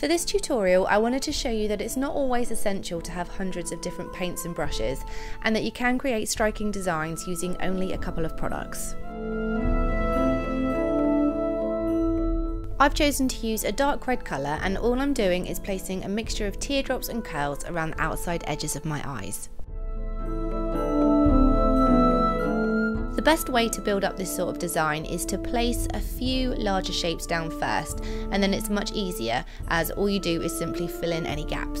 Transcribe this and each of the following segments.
For this tutorial, I wanted to show you that it's not always essential to have hundreds of different paints and brushes, and that you can create striking designs using only a couple of products. I've chosen to use a dark red colour and all I'm doing is placing a mixture of teardrops and curls around the outside edges of my eyes. The best way to build up this sort of design is to place a few larger shapes down first and then it's much easier as all you do is simply fill in any gaps.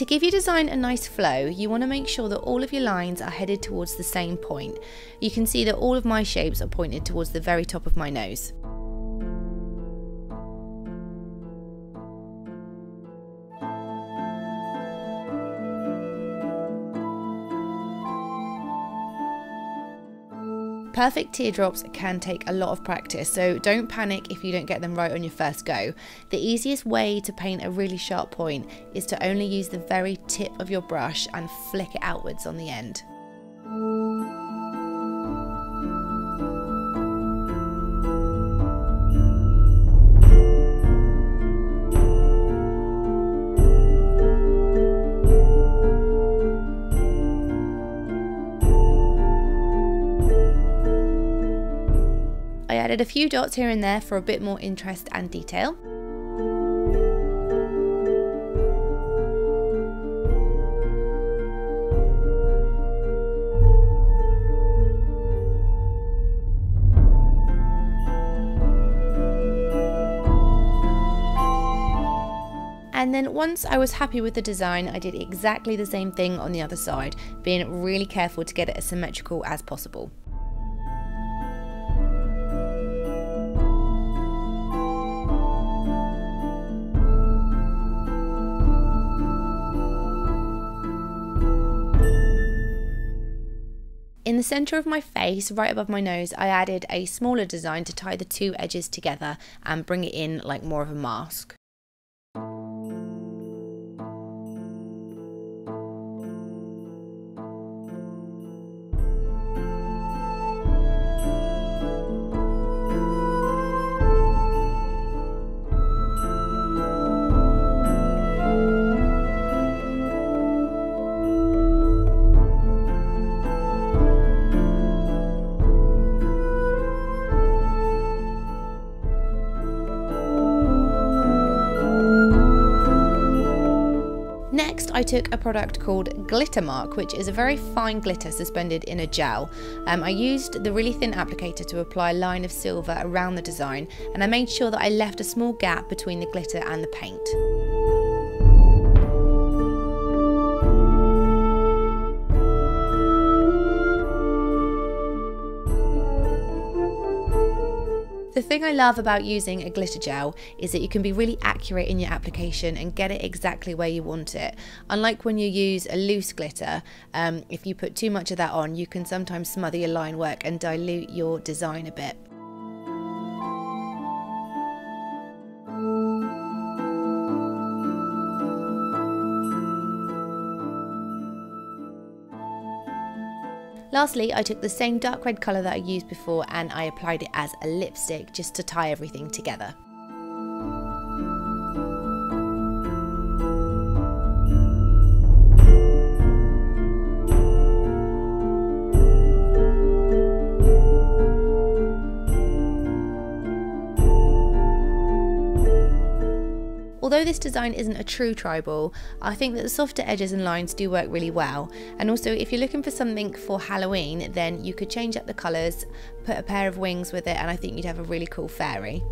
To give your design a nice flow, you want to make sure that all of your lines are headed towards the same point. You can see that all of my shapes are pointed towards the very top of my nose. Perfect teardrops can take a lot of practice, so don't panic if you don't get them right on your first go. The easiest way to paint a really sharp point is to only use the very tip of your brush and flick it outwards on the end. Added a few dots here and there for a bit more interest and detail. And then once I was happy with the design, I did exactly the same thing on the other side, being really careful to get it as symmetrical as possible. The centre of my face, right above my nose, I added a smaller design to tie the two edges together and bring it in like more of a mask. I took a product called Glitter Mark, which is a very fine glitter suspended in a gel. Um, I used the really thin applicator to apply a line of silver around the design, and I made sure that I left a small gap between the glitter and the paint. The thing I love about using a glitter gel is that you can be really accurate in your application and get it exactly where you want it. Unlike when you use a loose glitter, um, if you put too much of that on, you can sometimes smother your line work and dilute your design a bit. Lastly, I took the same dark red colour that I used before and I applied it as a lipstick just to tie everything together. Although this design isn't a true tribal, I think that the softer edges and lines do work really well. And also if you're looking for something for Halloween, then you could change up the colours, put a pair of wings with it, and I think you'd have a really cool fairy.